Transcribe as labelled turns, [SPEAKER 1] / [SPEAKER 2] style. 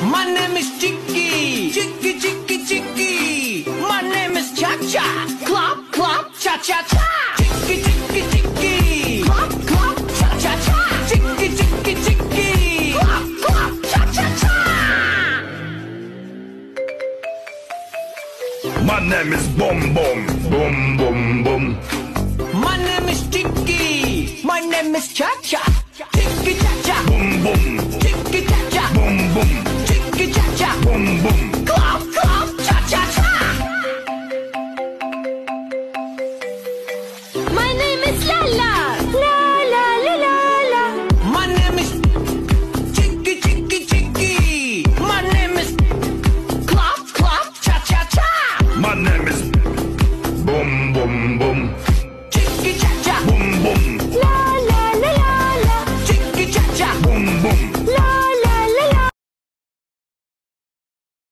[SPEAKER 1] My name is Chicky. Chicky, Chicky, Chicky. My name is Cha Cha. Clap, clap, cha cha cha. Chicky, Chicky, Chicky. Clop, clop, cha cha cha. Chicky, Chicky, Chicky. Clop, clop, cha cha cha.
[SPEAKER 2] My name is Boom Boom. Boom Boom Boom.
[SPEAKER 1] My name is Chicky. My name is Cha Cha. Chicky, cha cha.
[SPEAKER 2] Boom Boom.
[SPEAKER 1] Chicky, cha boom, boom, boom.